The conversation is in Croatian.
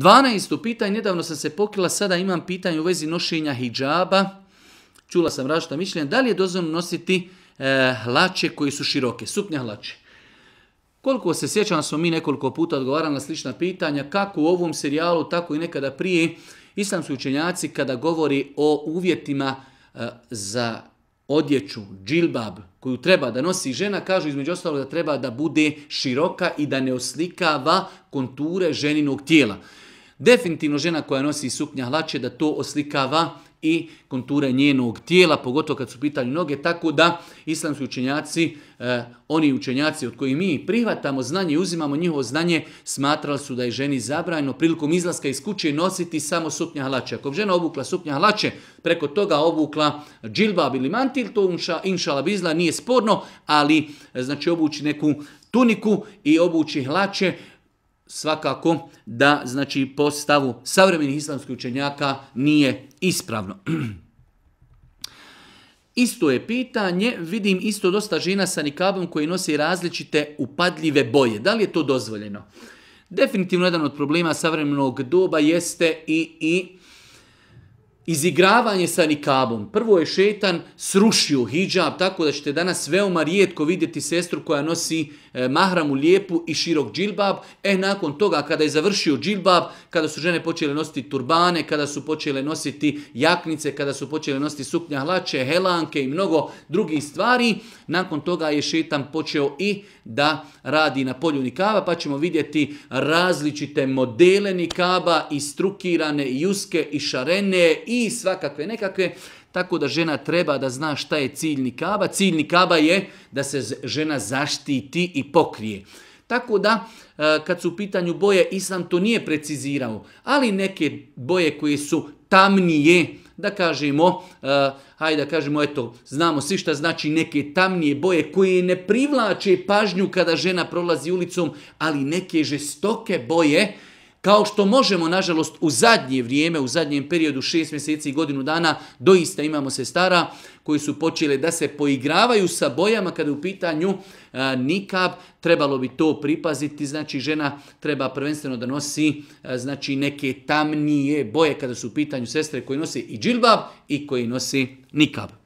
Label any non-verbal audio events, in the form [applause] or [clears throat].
12. pitanje, nedavno sam se pokrila, sada imam pitanje u vezi nošenja hijjaba. Čula sam različita mišljenja. Da li je dozvoljeno nositi e, hlače koji su široke, suknja hlače? Koliko se sjećam, smo mi nekoliko puta odgovarali na slična pitanja, kako u ovom serijalu, tako i nekada prije. Islamski učenjaci kada govori o uvjetima e, za odjeću, džilbab, koju treba da nosi žena, kažu između ostalog da treba da bude široka i da ne oslikava konture ženinog tijela. Definitivno žena koja nosi suknja hlače da to oslikava i konture njenog tijela, pogotovo kad su u pitanju noge, tako da islamski učenjaci, eh, oni učenjaci od kojih mi prihvatamo znanje i uzimamo njihovo znanje, smatrali su da je ženi zabranjeno prilikom izlaska iz kuće nositi samo suknja hlače. Ako žena obukla suknja hlače, preko toga obukla džilbab ili mantil, to inša, inšala bizla nije sporno, ali eh, znači obući neku tuniku i obući hlače, svakako da znači po stavu savremenih islamskih učenjaka nije ispravno. [clears throat] Isto je pitanje, vidim isto dosta žena sa nikabom koji nose različite upadljive boje. Da li je to dozvoljeno? Definitivno jedan od problema savremenog doba jeste i, i izigravanje sa nikabom. Prvo je šetan srušio hijab, tako da ćete danas veoma rijetko vidjeti sestru koja nosi e, mahramu lijepu i širok džilbab. E, nakon toga, kada je završio džilbab, kada su žene počele nositi turbane, kada su počele nositi jaknice, kada su počele nositi suknja hlače, helanke i mnogo drugih stvari, nakon toga je šetan počeo i da radi na polju nikaba, pa ćemo vidjeti različite modele nikaba i strukirane, i juske, i šarene, i svakakve nekakve. Tako da žena treba da zna šta je cilj nikaba. Cilj nikaba je da se žena zaštiti i pokrije. Tako da, e, kad su u pitanju boje, Islam to nije precizirao, ali neke boje koje su tamnije, da kažemo, uh, hajde da kažemo, eto, znamo svi šta znači neke tamnije boje koje ne privlače pažnju kada žena prolazi ulicom, ali neke žestoke boje, kao što možemo, nažalost, u zadnje vrijeme, u zadnjem periodu, šest mjeseci i godinu dana, doista imamo se stara koji su počeli da se poigravaju sa bojama kada je u pitanju a, nikab, trebalo bi to pripaziti, znači žena treba prvenstveno da nosi a, znači neke tamnije boje kada su u pitanju sestre koji nose i džilbab i koji nosi nikab.